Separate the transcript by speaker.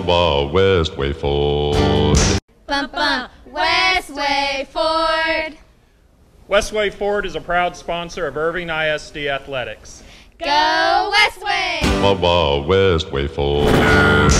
Speaker 1: Blah, Westway Ford.
Speaker 2: Bum. Westway Ford.
Speaker 3: Westway Ford is a proud sponsor of Irving ISD Athletics.
Speaker 2: Go Westway.
Speaker 1: Blah, Westway Ford.